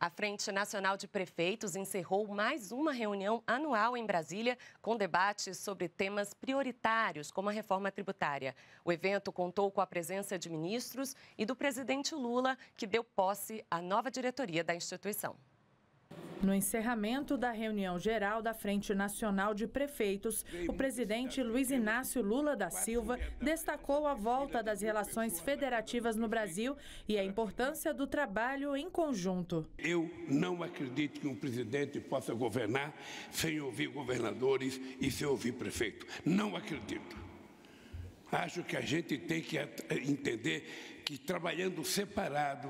A Frente Nacional de Prefeitos encerrou mais uma reunião anual em Brasília com debates sobre temas prioritários, como a reforma tributária. O evento contou com a presença de ministros e do presidente Lula, que deu posse à nova diretoria da instituição. No encerramento da reunião geral da Frente Nacional de Prefeitos, o presidente Luiz Inácio Lula da Silva destacou a volta das relações federativas no Brasil e a importância do trabalho em conjunto. Eu não acredito que um presidente possa governar sem ouvir governadores e sem ouvir prefeito. Não acredito. Acho que a gente tem que entender que trabalhando separado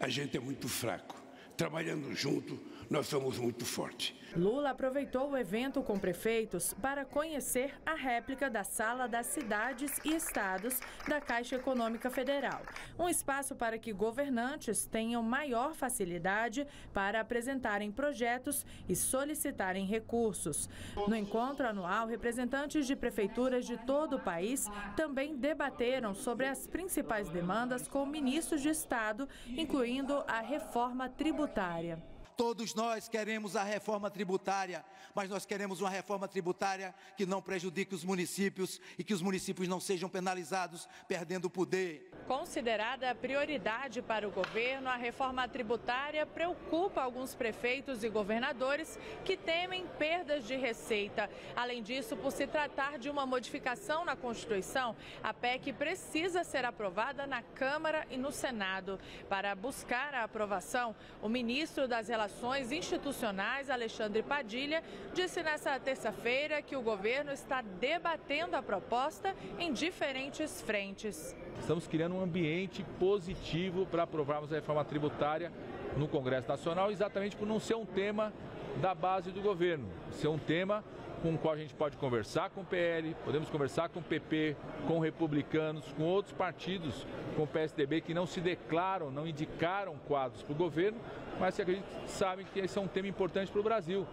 a gente é muito fraco trabalhando junto, nós somos muito fortes. Lula aproveitou o evento com prefeitos para conhecer a réplica da Sala das Cidades e Estados da Caixa Econômica Federal. Um espaço para que governantes tenham maior facilidade para apresentarem projetos e solicitarem recursos. No encontro anual, representantes de prefeituras de todo o país também debateram sobre as principais demandas com ministros de Estado, incluindo a reforma tributária tributária. Todos nós queremos a reforma tributária, mas nós queremos uma reforma tributária que não prejudique os municípios e que os municípios não sejam penalizados perdendo poder. Considerada prioridade para o governo, a reforma tributária preocupa alguns prefeitos e governadores que temem perdas de receita. Além disso, por se tratar de uma modificação na Constituição, a PEC precisa ser aprovada na Câmara e no Senado. Para buscar a aprovação, o ministro das Relações Relações Institucionais, Alexandre Padilha, disse nesta terça-feira que o governo está debatendo a proposta em diferentes frentes. Estamos criando um ambiente positivo para aprovarmos a reforma tributária no Congresso Nacional, exatamente por não ser um tema da base do governo, ser um tema com o qual a gente pode conversar com o PL, podemos conversar com o PP, com republicanos, com outros partidos, com o PSDB, que não se declaram, não indicaram quadros para o governo, mas que a gente sabe que esse é um tema importante para o Brasil.